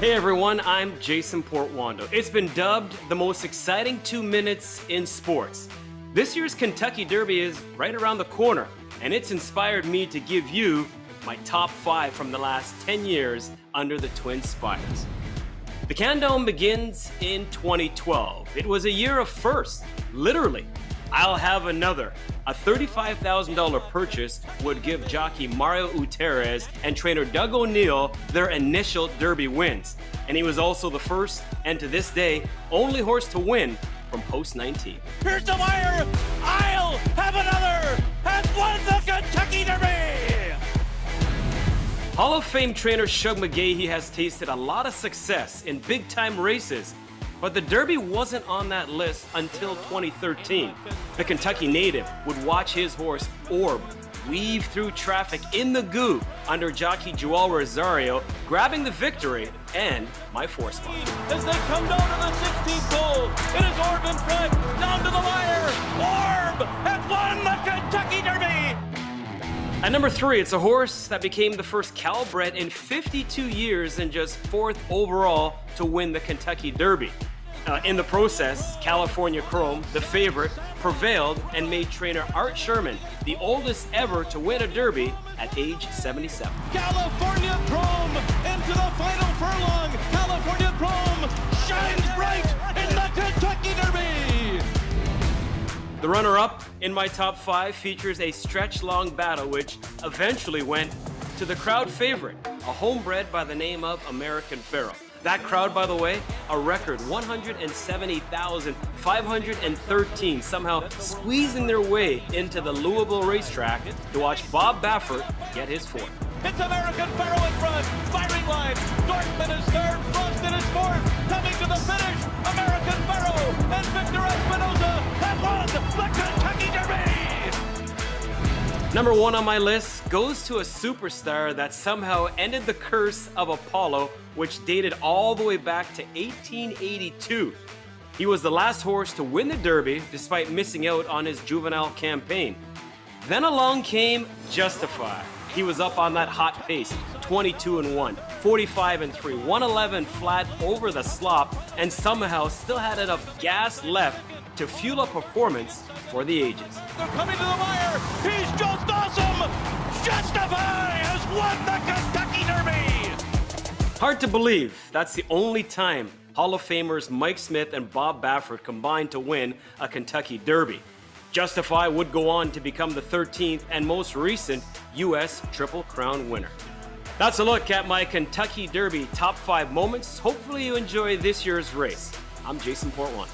Hey everyone, I'm Jason Portuondo. It's been dubbed the most exciting two minutes in sports. This year's Kentucky Derby is right around the corner, and it's inspired me to give you my top five from the last 10 years under the Twin Spires. The countdown begins in 2012. It was a year of firsts, literally. I'll have another. A $35,000 purchase would give jockey Mario Gutierrez and trainer Doug O'Neill their initial Derby wins. And he was also the first, and to this day, only horse to win from post 19. Here's the wire! I'll have another! Has won the Kentucky Derby! Hall of Fame trainer Shug McGaughey has tasted a lot of success in big time races but the Derby wasn't on that list until 2013. The Kentucky native would watch his horse Orb weave through traffic in the goo under jockey Joel Rosario, grabbing the victory and my four spot. As they come down to the 16th hole, it is Orb in front, down to the wire. Orb has won the Kentucky Derby. At number three, it's a horse that became the first Calbred in 52 years and just fourth overall to win the Kentucky Derby. Uh, in the process, California Chrome, the favorite, prevailed and made trainer Art Sherman the oldest ever to win a Derby at age 77. California Chrome into the final furlong. California Chrome shines bright in the Kentucky Derby. The runner-up in my top five features a stretch-long battle which eventually went to the crowd favorite, a homebred by the name of American Pharoah. That crowd, by the way, a record 170,513 somehow squeezing their way into the Louisville racetrack to watch Bob Baffert get his fourth. It's American Pharoah in front, firing line. Dortmund is third, Frosted is fourth. Coming to the finish, American Pharoah Number one on my list goes to a superstar that somehow ended the curse of Apollo, which dated all the way back to 1882. He was the last horse to win the Derby despite missing out on his juvenile campaign. Then along came Justify. He was up on that hot pace 22 and 1, 45 and 3, 111 flat over the slop, and somehow still had enough gas left to fuel a performance for the ages. They're coming to the wire. He's just awesome. Justify has won the Kentucky Derby. Hard to believe that's the only time Hall of Famers Mike Smith and Bob Baffert combined to win a Kentucky Derby. Justify would go on to become the 13th and most recent U.S. Triple Crown winner. That's a look at my Kentucky Derby top five moments. Hopefully, you enjoy this year's race. I'm Jason Portwan.